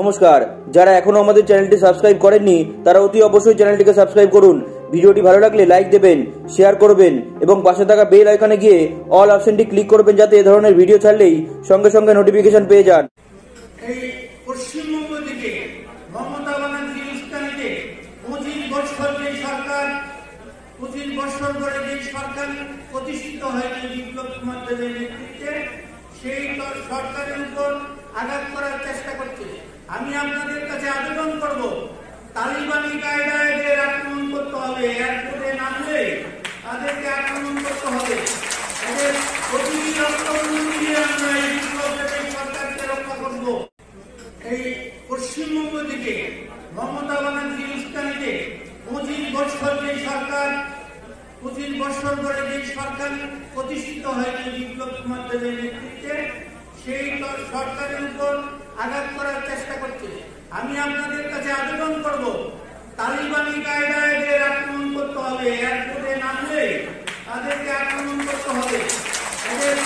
নমস্কার। যারা এখনও আমাদের চ্যানেলটি সাবস্ক্রাইব করেননি, তারা অতি অবশ্যই চ্যানেলটিকে সাবস্ক্রাইব করুন। ভিডিওটি ভালো লাগলে লাইক দেবেন, শেয়ার করবেন এবং পাশে থাকা বেল আইকনে গিয়ে অল অপশনটি ক্লিক করবেন যাতে এ ধরনের ভিডিও ছাড়লেই সঙ্গে সঙ্গে নোটিফিকেশন পেয়ে যান। প্রতিষ্ঠিত আপনাদের কাছে আবেদন করব। তালিবানি কায়দায় এদের আক্রমণ করতে হবে, এয়ারপোর্টে নামলে তাদেরকে আক্রমণ করতে হবে। যে সরকার, পঁচিশ বছর ধরে যে সরকার প্রতিষ্ঠিত হয়নি বিপ্লব কুমার দেবের নেতৃত্বে, সেই সরকারের উপর আঘাত করছে আমি আপনাদের কাছে আবেদন করব, তালিবানি কায়দায় যে আক্রমণ করতে হবে, এয়ারপোর্টে নামলে তাদেরকে আক্রমণ করতে হবে। এদের